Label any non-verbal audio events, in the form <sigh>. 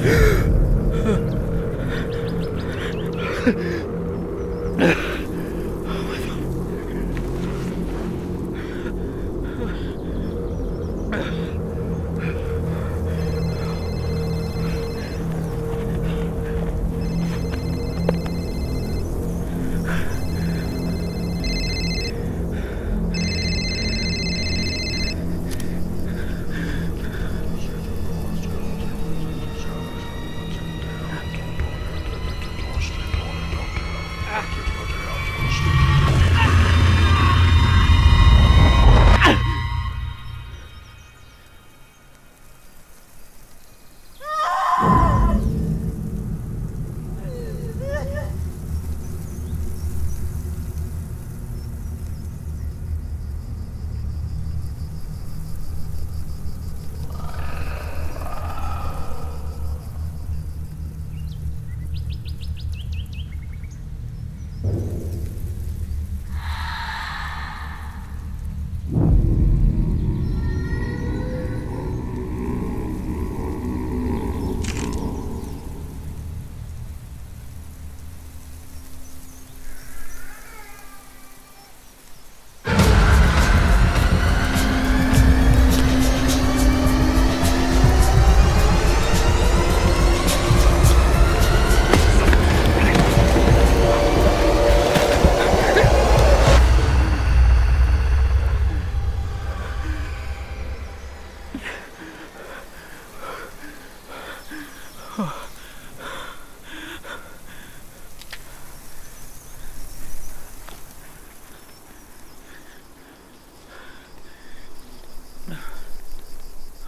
Ugh. <laughs> <laughs> Oh.